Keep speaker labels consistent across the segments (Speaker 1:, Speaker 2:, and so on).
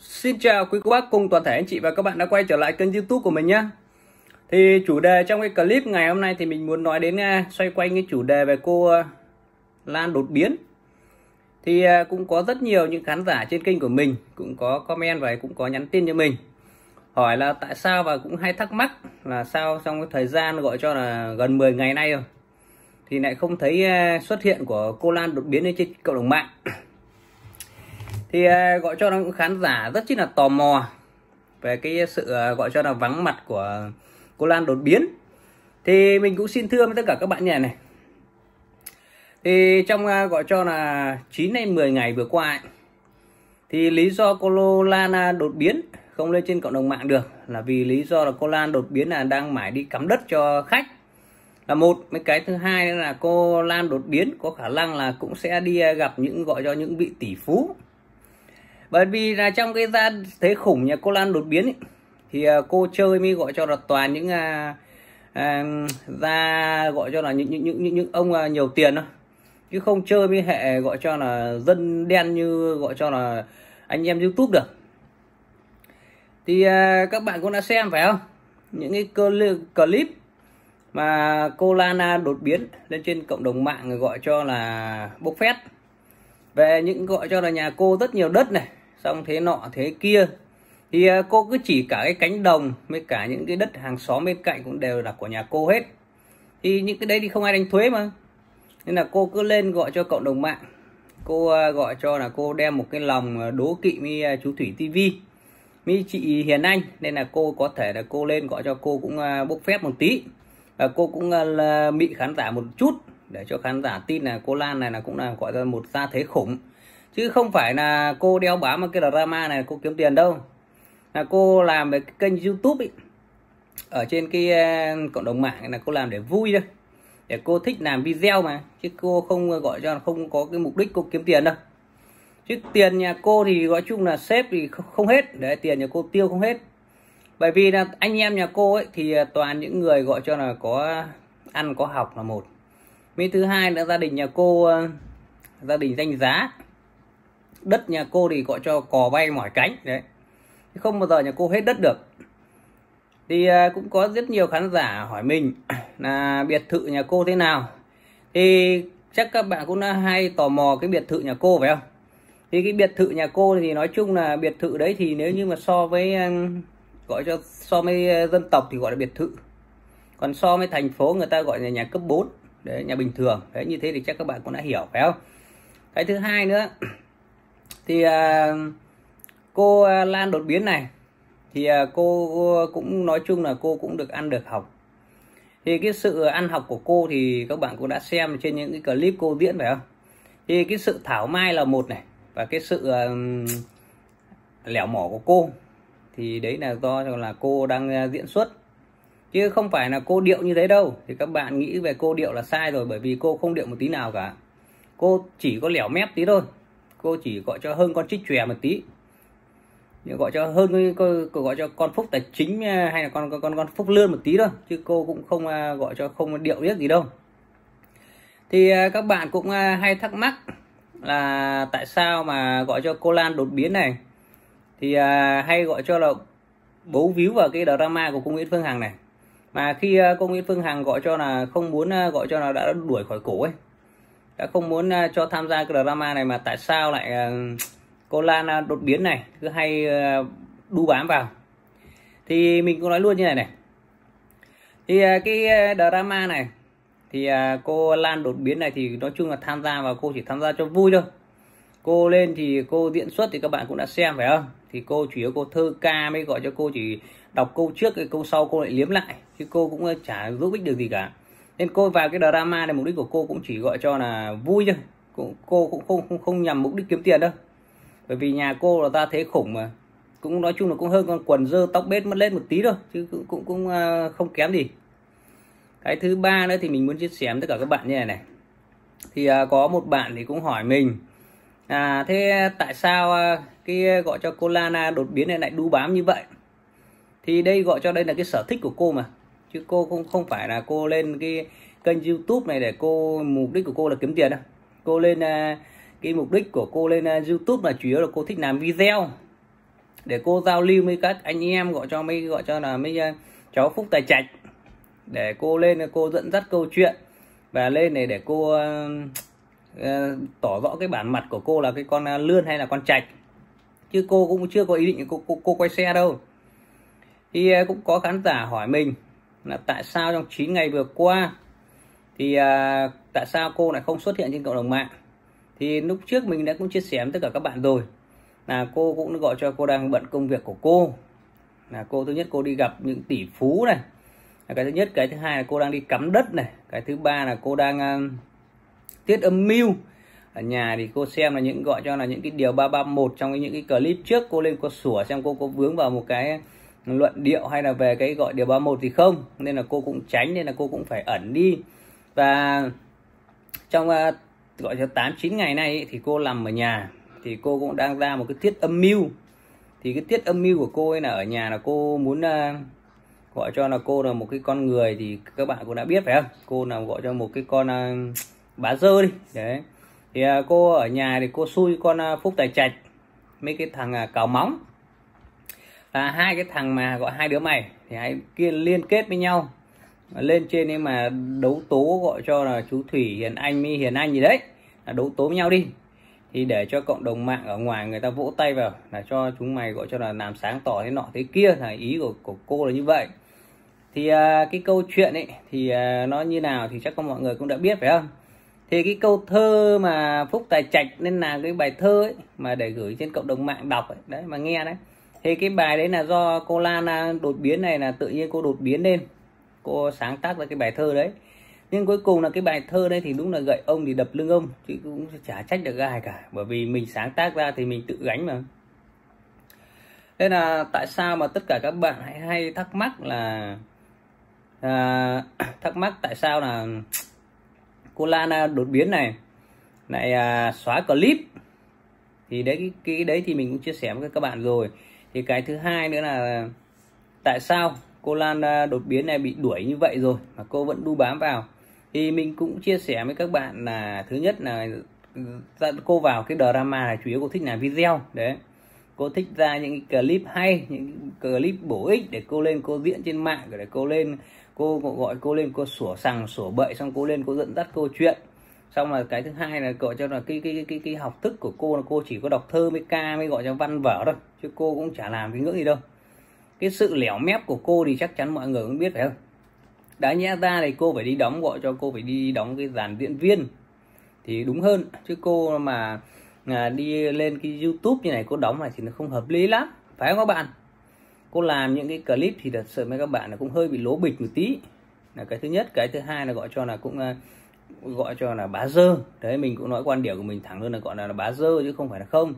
Speaker 1: Xin chào quý cô bác cùng toàn thể anh chị và các bạn đã quay trở lại kênh youtube của mình nhé Thì chủ đề trong cái clip ngày hôm nay thì mình muốn nói đến à, xoay quanh cái chủ đề về cô à, Lan đột biến. Thì à, cũng có rất nhiều những khán giả trên kênh của mình cũng có comment và cũng có nhắn tin cho mình, Hỏi là tại sao và cũng hay thắc mắc là sao trong cái thời gian gọi cho là gần 10 ngày nay rồi Thì lại không thấy xuất hiện của cô Lan đột biến trên cộng đồng mạng thì à, gọi cho nó khán giả rất chi là tò mò về cái sự à, gọi cho là vắng mặt của cô Lan đột biến. Thì mình cũng xin thưa với tất cả các bạn nhà này. Thì trong à, gọi cho là 9 hay 10 ngày vừa qua ấy, thì lý do cô Lan đột biến không lên trên cộng đồng mạng được là vì lý do là cô Lan đột biến là đang mãi đi cắm đất cho khách là một. Mấy cái thứ hai là cô Lan đột biến có khả năng là cũng sẽ đi gặp những gọi cho những vị tỷ phú bởi vì là trong cái gia thế khủng nhà cô Lan đột biến ấy, thì à, cô chơi mới gọi cho là toàn những à, à, gia gọi cho là những những những những, những ông à, nhiều tiền thôi. Chứ không chơi với hệ gọi cho là dân đen như gọi cho là anh em YouTube được. Thì à, các bạn cũng đã xem phải không? Những cái clip mà cô Lana đột biến lên trên cộng đồng mạng gọi cho là bốc phét. Về những gọi cho là nhà cô rất nhiều đất này xong thế nọ, thế kia. Thì à, cô cứ chỉ cả cái cánh đồng với cả những cái đất hàng xóm bên cạnh cũng đều là của nhà cô hết. Thì những cái đấy thì không ai đánh thuế mà. Nên là cô cứ lên gọi cho cộng đồng mạng. Cô à, gọi cho là cô đem một cái lòng à, đố kỵ với chú thủy tivi với chị hiền anh. Nên là cô có thể là cô lên gọi cho cô cũng bốc phép một tí. Và cô cũng là bị khán giả một chút. Để cho khán giả tin là cô Lan này là cũng là gọi ra một gia thế khủng chứ không phải là cô đeo bám một cái drama này, cô kiếm tiền đâu. Là cô làm về cái kênh youtube ấy ở trên cái ờ, cộng đồng mạng là cô làm để vui thôi. Để cô thích làm video mà, chứ cô không ờ, gọi cho không có cái mục đích cô kiếm tiền đâu. Chứ tiền nhà cô thì gọi chung là sếp thì không hết. Để tiền nhà cô tiêu không hết. Bởi vì là anh em nhà cô ấy thì ờ, toàn những người gọi cho là có ăn, có học là một. Mấy thứ hai là gia đình nhà cô gia đình danh giá đất nhà cô thì gọi cho cò bay mỏi cánh, đấy. Không bao giờ nhà cô hết đất được. Thì à, cũng có rất nhiều khán giả hỏi mình là biệt thự nhà cô thế nào? Thì chắc các bạn cũng đã hay tò mò cái biệt thự nhà cô phải không? Thì cái biệt thự nhà cô thì nói chung là biệt thự đấy thì nếu như mà so với à, gọi cho, so với à, dân tộc thì gọi là biệt thự. Còn so với thành phố người ta gọi là nhà cấp 4 đấy, nhà bình thường. Đấy, như thế thì chắc các bạn cũng đã hiểu, phải không? Cái thứ hai nữa thì à, cô à, Lan đột biến này, thì à, cô cũng nói chung là cô cũng được ăn được học. Thì cái sự ăn học của cô thì các bạn cũng đã xem trên những cái clip cô diễn, phải không? Thì cái sự thảo mai là một này, và cái sự lẻo mỏ của cô, thì đấy là do là cô đang diễn xuất. Chứ không phải là cô điệu như thế đâu, thì các bạn nghĩ về cô điệu là sai rồi, bởi vì cô không điệu một tí nào cả. Cô chỉ có lẻo mép tí thôi cô chỉ gọi cho hơn con trích chòe một tí. Gọi cho hơn cô gọi cho con phúc tài chính à, hay là con con con phúc lươn một tí thôi, chứ cô cũng không à, gọi cho không điệu biết gì đâu. Thì à, các bạn cũng hay thắc mắc là tại sao mà gọi cho cô Lan đột biến này? Thì hay gọi cho là bấu víu vào cái drama của cô Nguyễn Phương Hằng này. Mà khi cô Nguyễn Phương Hằng gọi cho là không muốn gọi cho là đã đuổi khỏi cổ ấy đã không muốn uh, cho tham gia cái drama này mà tại sao lại uh, cô Lan uh, đột biến này cứ hay uh, đu bám vào. Thì mình cũng nói luôn như này này. Thì uh, cái drama này thì uh, cô Lan đột biến này thì nói chung là tham gia và cô chỉ tham gia cho vui thôi. Cô lên thì cô diễn xuất thì các bạn cũng đã xem phải không? Thì cô chủ yếu cô thơ ca mới gọi cho cô chỉ đọc câu trước cái câu sau cô lại liếm lại. Chứ cô cũng chả giúp ích được gì cả nên cô vào cái drama này mục đích của cô cũng chỉ gọi cho là vui thôi. Cô, cô cũng không, không không nhằm mục đích kiếm tiền đâu. Bởi vì nhà cô là ta thế khủng mà. Cũng nói chung là cũng hơn con quần dơ tóc bết mất lên một tí thôi chứ cũng cũng, cũng uh, không kém gì. Cái thứ ba nữa thì mình muốn chia sẻ với tất cả các bạn như này này. Thì uh, có một bạn thì cũng hỏi mình à thế tại sao uh, cái gọi cho cô Lana đột biến này lại đu bám như vậy? Thì đây gọi cho đây là cái sở thích của cô mà chứ cô không không phải là cô lên cái kênh youtube này để cô mục đích của cô là kiếm tiền đâu. Cô lên à, cái mục đích của cô lên à, youtube là chủ yếu là cô thích làm video. Để cô giao lưu với các anh em gọi cho mấy gọi cho là mấy à, cháu phúc tài trạch. Để cô lên cô dẫn dắt câu chuyện. Và lên này để cô uh, tỏ rõ cái bản mặt của cô là cái con lươn hay là con trạch. Chứ cô cũng chưa có ý định cô cô, cô quay xe đâu. Thì cũng có khán giả hỏi mình là tại sao trong 9 ngày vừa qua thì à, tại sao cô lại không xuất hiện trên cộng đồng mạng? Thì lúc trước mình đã cũng chia sẻ với tất cả các bạn rồi là cô cũng gọi cho cô đang bận công việc của cô. Là cô thứ nhất cô đi gặp những tỷ phú này cái thứ nhất. Cái thứ hai là cô đang đi cắm đất này. Cái thứ ba là cô đang uh, tiết âm mưu. Ở nhà thì cô xem là những gọi cho là những cái điều 331 trong những cái clip trước cô lên cô sủa xem cô có vướng vào một cái luận điệu hay là về cái gọi điều 31 thì không. Nên là cô cũng tránh nên là cô cũng phải ẩn đi. Và trong uh, gọi cho 8 9 ngày nay thì cô nằm ở nhà. Thì cô cũng đang ra một cái tiết âm mưu. Thì cái tiết âm mưu của cô ấy là ở nhà là cô muốn uh, gọi cho là cô là một cái con người thì các bạn cũng đã biết phải không? Cô là gọi cho một cái con uh, bá dơ đi. Đấy. Thì uh, cô ở nhà thì cô xui con uh, phúc tài trạch mấy cái thằng uh, cào móng là hai cái thằng mà gọi hai đứa mày thì hai kia liên kết với nhau. Lên trên ấy mà đấu tố gọi cho là chú thủy hiền anh mi hiền anh gì đấy là đấu tố với nhau đi. Thì để cho cộng đồng mạng ở ngoài người ta vỗ tay vào là cho chúng mày gọi cho là làm sáng tỏ thế nọ thế kia là ý của, của cô là như vậy. Thì à, cái câu chuyện ấy thì à, nó như nào thì chắc có mọi người cũng đã biết phải không? Thì cái câu thơ mà phúc tài trạch nên là cái bài thơ ấy mà để gửi trên cộng đồng mạng đọc ấy, đấy mà nghe đấy thì cái bài đấy là do cô Lan đột biến này là tự nhiên cô đột biến lên. Cô sáng tác ra cái bài thơ đấy. Nhưng cuối cùng là cái bài thơ đây thì đúng là gậy ông thì đập lưng ông chứ cũng chả trách được ai cả. Bởi vì mình sáng tác ra thì mình tự gánh mà. Thế là tại sao mà tất cả các bạn hay hay thắc mắc là à, thắc mắc tại sao là cô Lan đột biến này lại à, xóa clip. Thì đấy cái, cái đấy thì mình cũng chia sẻ với các bạn rồi thì cái thứ hai nữa là tại sao cô Lan à, đột biến này bị đuổi như vậy rồi mà cô vẫn đu bám vào? Thì mình cũng chia sẻ với các bạn là thứ nhất là dẫn cô vào cái drama là chủ yếu cô thích làm video. Đấy. Cô thích ra những cái clip hay, những clip bổ ích để cô lên, cô diễn trên mạng, để cô lên, cô gọi cô lên, cô sủa sằng, sủa bậy, xong cô lên, cô dẫn dắt câu chuyện xong là cái thứ hai là gọi cho là cái cái cái cái học thức của cô là cô chỉ có đọc thơ mới ca mới gọi cho văn vở thôi chứ cô cũng chả làm cái ngữ gì đâu. Cái sự lẻo mép của cô thì chắc chắn mọi người cũng biết phải không? Đã nhẽ ra thì cô phải đi đóng gọi cho cô phải đi đóng cái dàn diễn viên thì đúng hơn. Chứ cô mà à, đi lên cái youtube như này cô đóng này thì nó không hợp lý lắm phải không các bạn? Cô làm những cái clip thì thật sự với các bạn là cũng hơi bị lố bịch một tí. Là cái thứ nhất cái thứ hai là gọi cho là cũng uh, gọi cho là bá dơ. Đấy mình cũng nói quan điểm của mình thẳng luôn là gọi là, là bá dơ chứ không phải là không.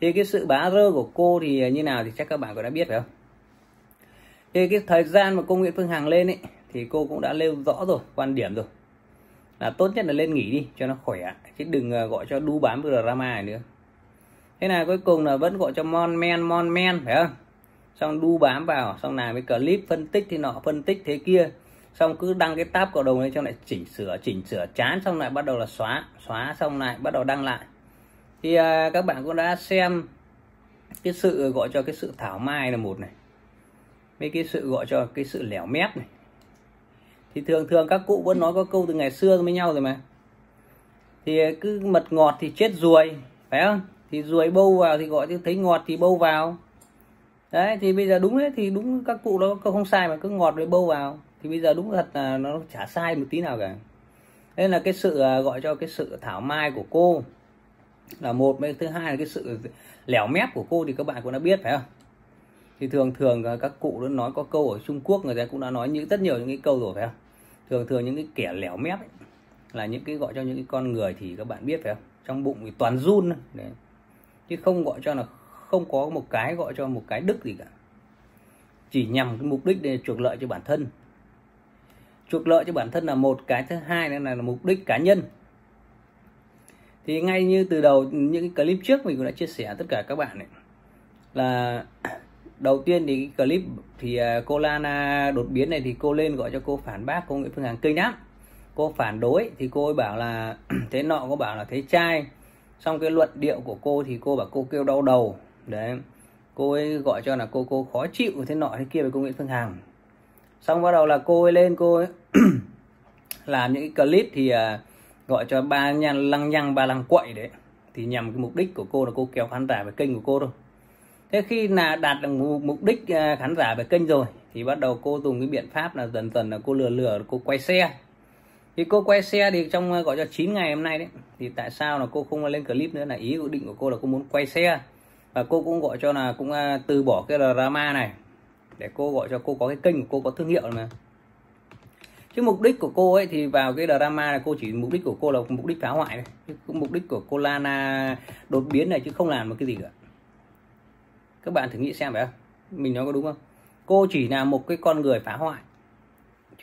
Speaker 1: Thì cái sự bá dơ của cô thì như nào thì chắc các bạn cũng đã biết phải không thì cái thời gian mà cô Nguyễn Phương Hằng lên ấy thì cô cũng đã nêu rõ rồi quan điểm rồi. Là tốt nhất là lên nghỉ đi cho nó khỏe. Chứ đừng à, gọi cho đu bám drama này nữa. Thế là cuối cùng là vẫn gọi cho mon men mon men phải không? Xong đu bám vào xong làm cái clip phân tích thì nọ phân tích thế kia xong cứ đăng cái tab cộng đồng lên cho lại chỉnh sửa chỉnh sửa chán xong lại bắt đầu là xóa xóa xong lại bắt đầu đăng lại. Thì à, các bạn cũng đã xem cái sự gọi cho cái sự thảo mai là một này mấy cái sự gọi cho cái sự lẻo mép này. Thì thường thường các cụ vẫn nói có câu từ ngày xưa với nhau rồi mà. Thì cứ mật ngọt thì chết ruồi phải không? Thì ruồi bâu vào thì gọi thấy ngọt thì bâu vào đấy thì bây giờ đúng đấy thì đúng các cụ đó không sai mà cứ ngọt với bâu vào. Thì bây giờ đúng thật là nó chả sai một tí nào cả. Nên là cái sự à, gọi cho cái sự thảo mai của cô là một với thứ hai là cái sự lẻo mép của cô thì các bạn cũng đã biết phải không? Thì thường thường các cụ nó nói có câu ở Trung Quốc người ta cũng đã nói những rất nhiều những cái câu rồi phải không? Thường thường những cái kẻ lẻo mép ấy, là những cái gọi cho những cái con người thì các bạn biết phải không? Trong bụng thì toàn run đấy. Chứ không gọi cho là không có một cái gọi cho một cái đức gì cả. Chỉ nhằm cái mục đích để chuộc lợi cho bản thân. Chuộc lợi cho bản thân là một cái thứ hai nữa là, là mục đích cá nhân. Thì ngay như từ đầu những cái clip trước mình cũng đã chia sẻ tất cả các bạn ấy, là đầu tiên thì cái clip thì à, cô Lana đột biến này thì cô lên gọi cho cô phản bác cô Nguyễn Phương Hằng kinh lắm. Cô phản đối thì cô ấy bảo là thế nọ cô bảo là thế trai. Xong cái luận điệu của cô thì cô bảo cô kêu đau đầu đấy. Cô ấy gọi cho là cô cô khó chịu thế nọ thế kia với cô Nguyễn Phương Hằng. Xong bắt đầu là cô ấy lên cô ấy làm những cái clip thì à, gọi cho ba nhăn lăng nhăng ba lăng quậy đấy. Thì nhằm cái mục đích của cô là cô kéo khán giả về kênh của cô thôi. Thế khi là đạt được mục đích à, khán giả về kênh rồi thì bắt đầu cô dùng cái biện pháp là dần dần là cô lừa lừa cô quay xe. Thì cô quay xe thì trong à, gọi cho 9 ngày hôm nay đấy thì tại sao là cô không lên clip nữa là ý định của cô là cô muốn quay xe? Và cô cũng gọi cho là cũng à, từ bỏ cái drama này. Để cô gọi cho cô có cái kênh của cô có thương hiệu mà. Chứ mục đích của cô ấy thì vào cái drama là cô chỉ mục đích của cô là mục đích phá hoại cũng chứ mục đích của cô Lana đột biến này chứ không làm một cái gì cả. Các bạn thử nghĩ xem phải không? Mình nói có đúng không? Cô chỉ là một cái con người phá hoại.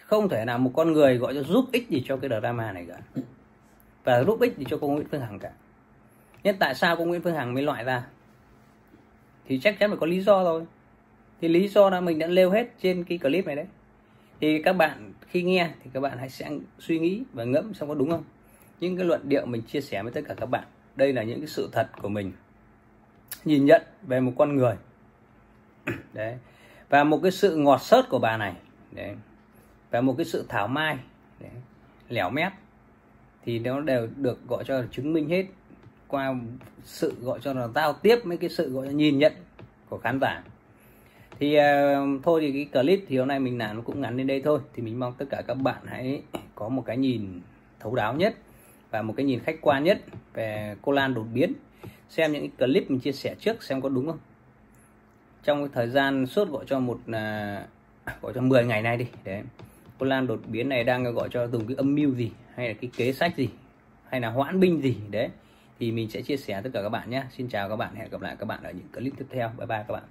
Speaker 1: Không thể là một con người gọi cho giúp ích gì cho cái drama này cả. Và giúp ích gì cho cô Nguyễn Phương Hằng cả. Nhất tại sao cô Nguyễn Phương Hằng mới loại ra? Thì chắc chắn phải có lý do thôi. Thì lý do là mình đã nêu hết trên cái clip này đấy. Thì các bạn khi nghe thì các bạn hãy sẽ suy nghĩ và ngẫm xem có đúng không? Những cái luận điệu mình chia sẻ với tất cả các bạn, đây là những cái sự thật của mình. Nhìn nhận về một con người. Đấy. Và một cái sự ngọt sớt của bà này. Đấy. Và một cái sự thảo mai. Đấy. lẻo mép thì nó đều được gọi cho là chứng minh hết qua sự gọi cho là giao tiếp mấy cái sự gọi là nhìn nhận của khán giả. Thì uh, thôi thì cái clip thì hôm nay mình làm nó cũng ngắn đến đây thôi. Thì mình mong tất cả các bạn hãy có một cái nhìn thấu đáo nhất và một cái nhìn khách quan nhất về cô Lan đột biến. Xem những cái clip mình chia sẻ trước xem có đúng không? Trong cái thời gian suốt gọi cho một uh, gọi cho 10 ngày nay đi. Đấy. Cô Lan đột biến này đang gọi cho dùng cái âm mưu gì hay là cái kế sách gì hay là hoãn binh gì đấy thì mình sẽ chia sẻ tất cả các bạn nhé. Xin chào các bạn. Hẹn gặp lại các bạn ở những clip tiếp theo. Bye bye các bạn.